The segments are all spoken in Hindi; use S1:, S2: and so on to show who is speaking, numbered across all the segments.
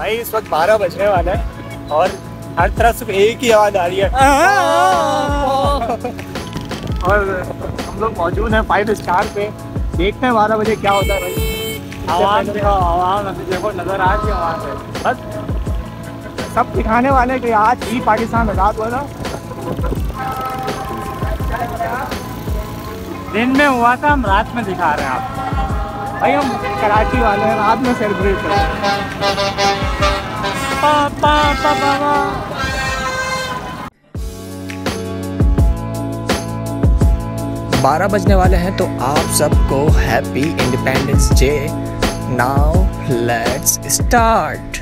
S1: भाई इस वक्त बारह बजने वाला है और हर तरफ़ सिर्फ़ एक ही आवाज़ आ रही है। और हम लोग मौजूद हैं फाइव स्टार पे। देखते हैं बारह बजे क्या होता है भाई।
S2: आवाज़ देखो। आवाज़ देखो नज़र आ रही आवाज़। है
S1: बस सब दिखाने वाले कि आज ही पाकिस्तान आज़ाद हुआ था।
S2: दिन में हुआ था हम रात में दिखा रहे हैं आप
S1: भाई हम कराची वाले हैं रात में सेलिब्रेट कर रहे हैं।
S2: pa pa pa pa pa
S3: बारह बजने वाले हैं तो आप सबको happy Independence Day now let's start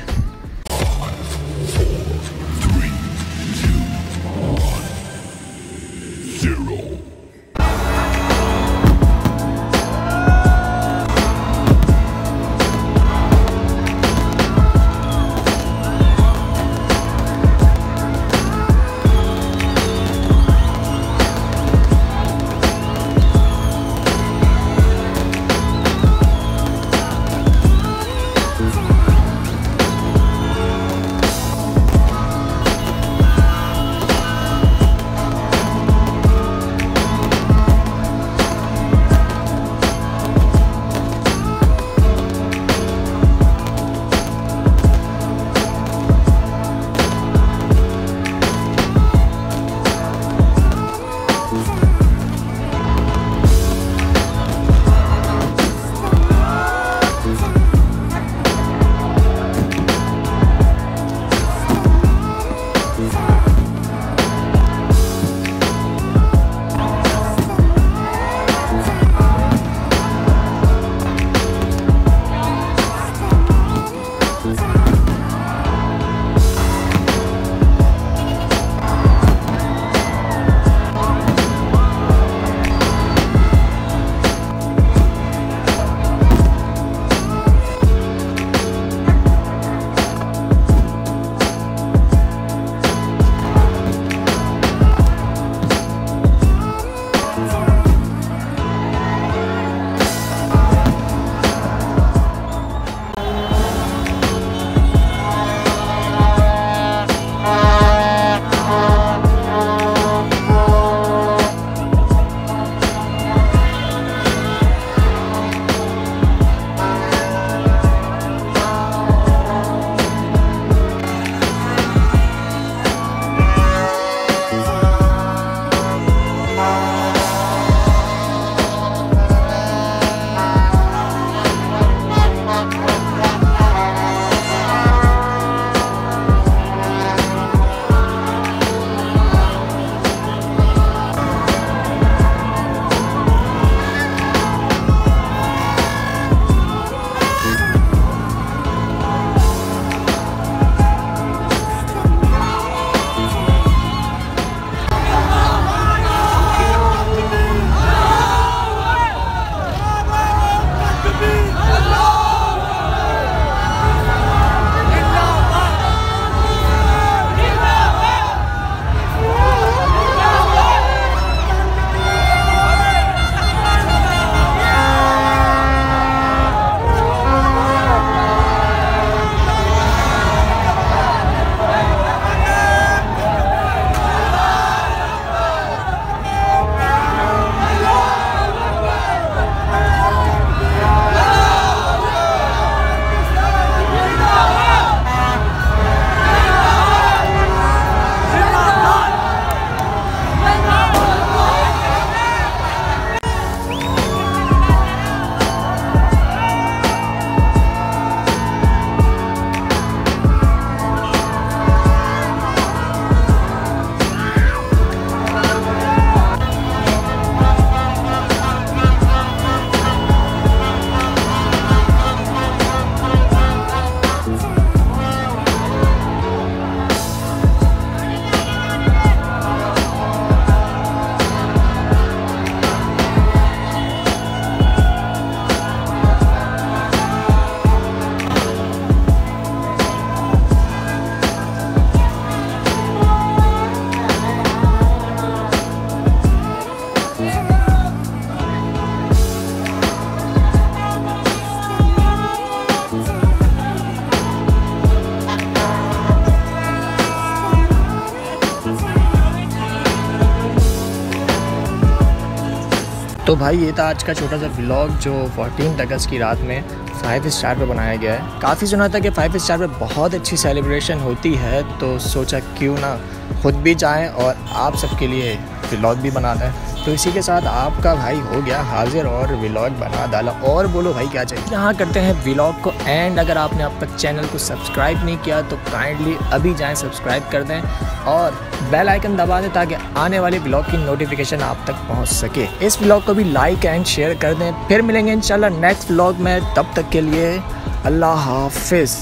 S3: तो भाई, ये था आज का छोटा सा ब्लॉग जो 14 अगस्त की रात में फाइव स्टार पे बनाया गया है। काफ़ी सुना था कि फाइव स्टार पे बहुत अच्छी सेलिब्रेशन होती है तो सोचा क्यों ना खुद भी जाएँ और आप सबके लिए व्लॉग भी बना दें तो इसी के साथ आपका भाई हो गया हाजिर और व्लॉग बना डाला। और बोलो भाई, क्या चाहिए? यहाँ करते हैं व्लॉग को एंड। अगर आपने अब तक चैनल को सब्सक्राइब नहीं किया तो काइंडली अभी जाएँ, सब्सक्राइब कर दें और बेल आइकन दबा दें ताकि आने वाले ब्लॉग की नोटिफिकेशन आप तक पहुँच सके। इस ब्लॉग को भी लाइक एंड शेयर कर दें। फिर मिलेंगे इंशाल्लाह नेक्स्ट ब्लॉग में। तब तक के लिए अल्लाह हाफिज़।